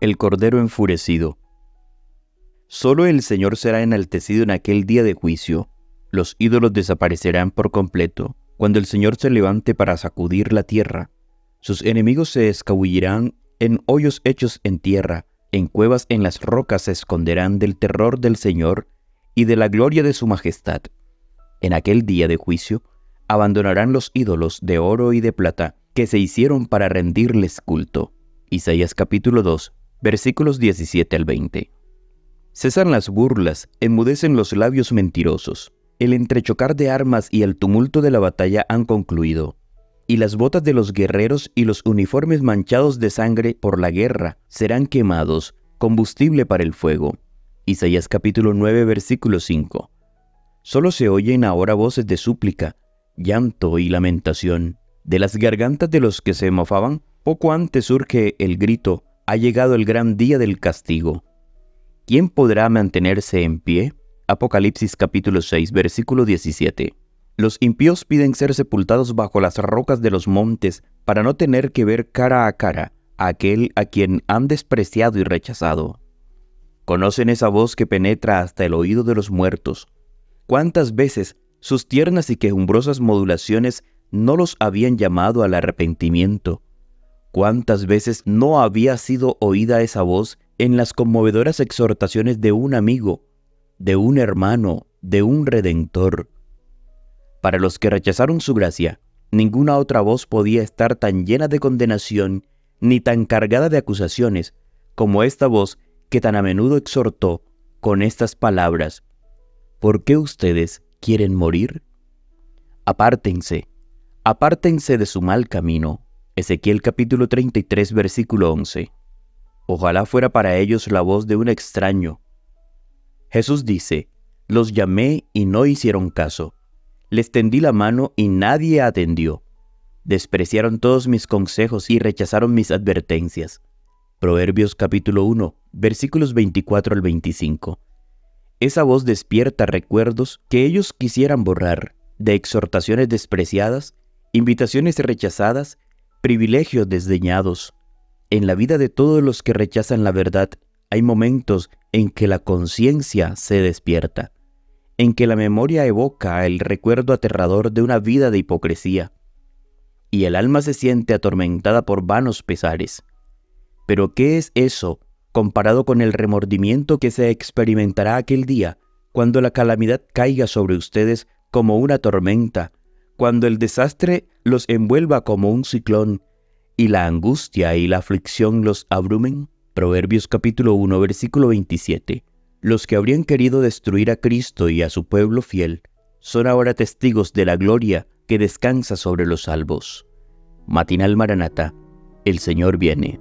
El Cordero enfurecido. Solo el Señor será enaltecido en aquel día de juicio. Los ídolos desaparecerán por completo cuando el Señor se levante para sacudir la tierra. Sus enemigos se escabullirán en hoyos hechos en tierra, en cuevas en las rocas se esconderán del terror del Señor y de la gloria de su majestad. En aquel día de juicio, abandonarán los ídolos de oro y de plata que se hicieron para rendirles culto. Isaías capítulo 2, versículos 17 al 20. Cesan las burlas, enmudecen los labios mentirosos. El entrechocar de armas y el tumulto de la batalla han concluido, y las botas de los guerreros y los uniformes manchados de sangre por la guerra serán quemados, combustible para el fuego. Isaías capítulo 9, versículo 5. Solo se oyen ahora voces de súplica, llanto y lamentación. De las gargantas de los que se mofaban, poco antes surge el grito, ha llegado el gran día del castigo. ¿Quién podrá mantenerse en pie? Apocalipsis capítulo 6, versículo 17. Los impíos piden ser sepultados bajo las rocas de los montes para no tener que ver cara a cara a aquel a quien han despreciado y rechazado. Conocen esa voz que penetra hasta el oído de los muertos. ¿Cuántas veces sus tiernas y quejumbrosas modulaciones no los habían llamado al arrepentimiento. ¿Cuántas veces no había sido oída esa voz en las conmovedoras exhortaciones de un amigo, de un hermano, de un redentor? Para los que rechazaron su gracia, ninguna otra voz podía estar tan llena de condenación ni tan cargada de acusaciones como esta voz que tan a menudo exhortó con estas palabras, ¿por qué ustedes quieren morir? Apártense, apártense de su mal camino. Ezequiel capítulo 33 versículo 11. Ojalá fuera para ellos la voz de un extraño. Jesús dice, los llamé y no hicieron caso. Les tendí la mano y nadie atendió. Despreciaron todos mis consejos y rechazaron mis advertencias. Proverbios capítulo 1, versículos 24 al 25. Esa voz despierta recuerdos que ellos quisieran borrar, de exhortaciones despreciadas, invitaciones rechazadas, privilegios desdeñados. En la vida de todos los que rechazan la verdad hay momentos en que la conciencia se despierta, en que la memoria evoca el recuerdo aterrador de una vida de hipocresía, y el alma se siente atormentada por vanos pesares. Pero ¿qué es eso comparado con el remordimiento que se experimentará aquel día cuando la calamidad caiga sobre ustedes como una tormenta, cuando el desastre los envuelva como un ciclón y la angustia y la aflicción los abrumen? Proverbios capítulo 1 versículo 27. Los que habrían querido destruir a Cristo y a su pueblo fiel son ahora testigos de la gloria que descansa sobre los salvos. Matinal Maranata, el Señor viene.